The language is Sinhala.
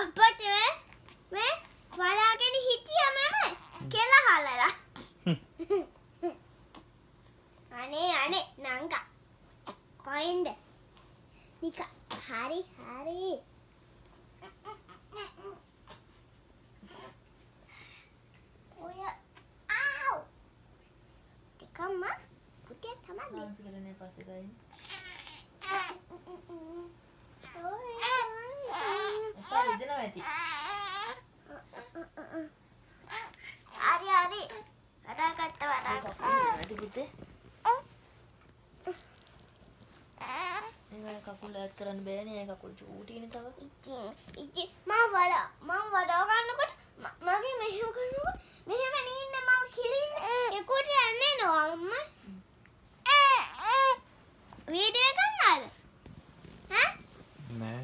අපට මේ වලාගෙන හිටිය මෙම කෙල හලලා. අනේ අනේ නංග. කොයින්ද නික හරි හරි. ඔය ආව්. ටිකම්ම පුටිය තමයි. මාංශ කරන්නේ පස්සේ ගයින්. රිදෙනවා ඇති. හරි හරි වඩාගත්ත වඩාගත්ත ඇති පුතේ. මේ කකුල් ඈත් කරන්න බෑනේ. ඒ කකුල් චූටිනේ තව. ඉතින් ඉතින් මම වඩා මම වඩා ගන්නකොට මගේ මෙහෙම කරනකොට මෙහෙම නින්න මම කිලින්න ඒකට යන්නේ නෝ අම්මා වීඩියෝ ගන්නවද ඈ නෑ